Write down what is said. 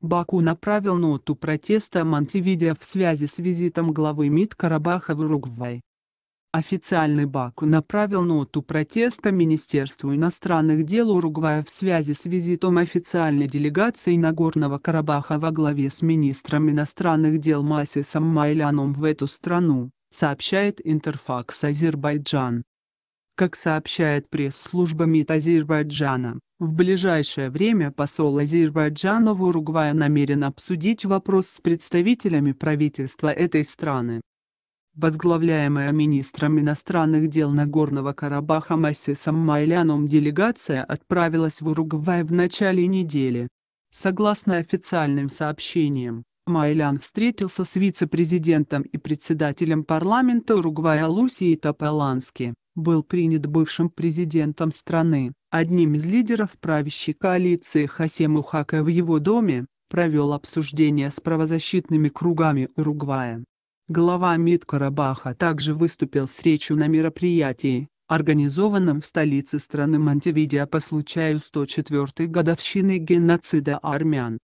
Баку направил ноту протеста Монтевидео в связи с визитом главы МИД Карабаха в Уругвай. Официальный Баку направил ноту протеста Министерству иностранных дел Уругвая в связи с визитом официальной делегации Нагорного Карабаха во главе с министром иностранных дел Масисом Майляном в эту страну, сообщает Интерфакс Азербайджан. Как сообщает пресс-служба МИД Азербайджана, в ближайшее время посол Азербайджана в Уругвае намерен обсудить вопрос с представителями правительства этой страны возглавляемая министром иностранных дел Нагорного Карабаха Массисом Майляном делегация отправилась в Уругвай в начале недели. Согласно официальным сообщениям, Майлян встретился с вице-президентом и председателем парламента Уругвая Лусией Топалански, был принят бывшим президентом страны, одним из лидеров правящей коалиции Хасему Хака в его доме, провел обсуждение с правозащитными кругами Уругвая. Глава МИД Карабаха также выступил с речью на мероприятии, организованном в столице страны Монтевидео по случаю 104-й годовщины геноцида армян.